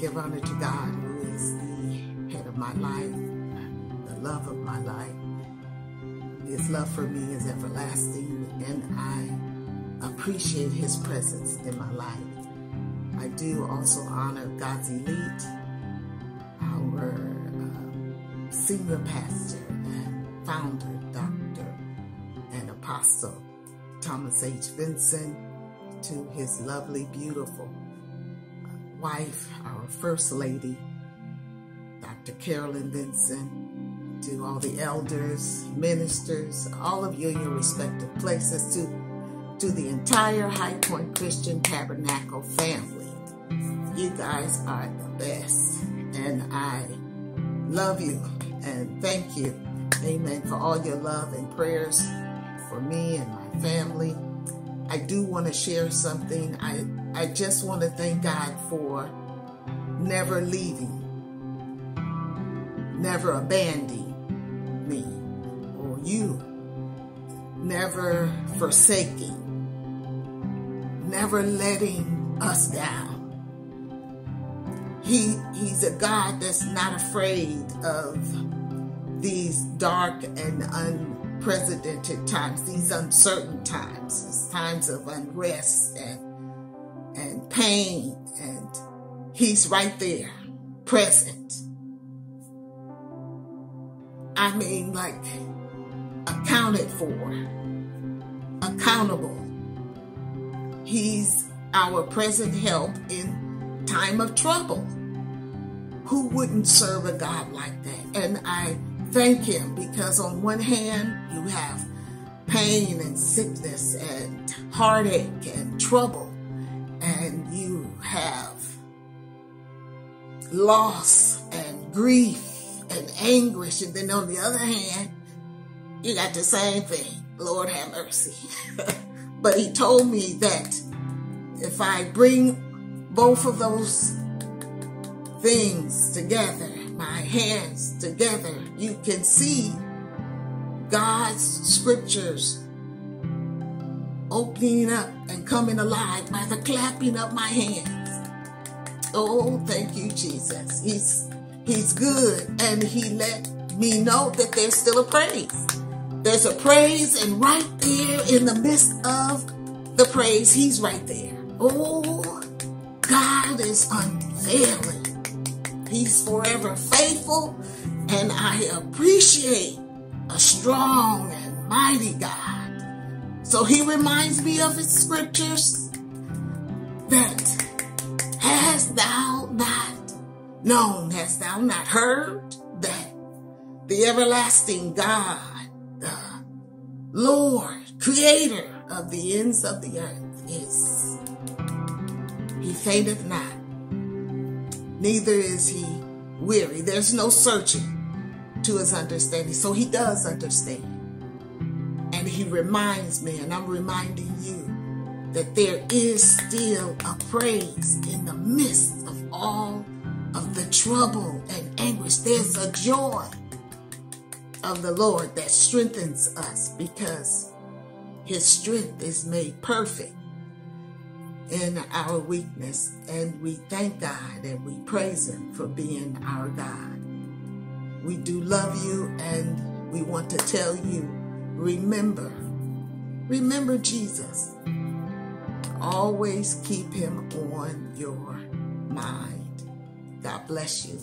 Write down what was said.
God who is the head of my life, the love of my life. His love for me is everlasting, and I appreciate His presence in my life. I do also honor God's elite, our uh, senior pastor and founder, Dr. and Apostle Thomas H. Vincent, to his lovely, beautiful wife, our First Lady, Dr. Carolyn Vincent, to all the elders, ministers, all of you in your respective places, to, to the entire High Point Christian Tabernacle family. You guys are the best, and I love you and thank you, amen, for all your love and prayers for me and my family. I do want to share something. I I just want to thank God for never leaving, never abandoning me or you, never forsaking, never letting us down. He, he's a God that's not afraid of these dark and unprecedented times, these uncertain times, these times of unrest and and pain, and He's right there, present. I mean, like accounted for, accountable. He's our present help in time of trouble. Who wouldn't serve a God like that? And I thank Him because, on one hand, you have pain and sickness and heartache and trouble and you have loss and grief and anguish. And then on the other hand, you got the same thing. Lord have mercy. but he told me that if I bring both of those things together, my hands together, you can see God's scriptures opening up and coming alive by the clapping of my hands. Oh, thank you, Jesus. He's He's good, and He let me know that there's still a praise. There's a praise, and right there in the midst of the praise, He's right there. Oh, God is unfailing. He's forever faithful, and I appreciate a strong and mighty God. So he reminds me of his scriptures that hast thou not known, hast thou not heard that the everlasting God, the Lord, creator of the ends of the earth is. He fainteth not, neither is he weary. There's no searching to his understanding. So he does understand. And he reminds me, and I'm reminding you, that there is still a praise in the midst of all of the trouble and anguish. There's a joy of the Lord that strengthens us because his strength is made perfect in our weakness. And we thank God and we praise him for being our God. We do love you and we want to tell you Remember, remember Jesus. Always keep him on your mind. God bless you.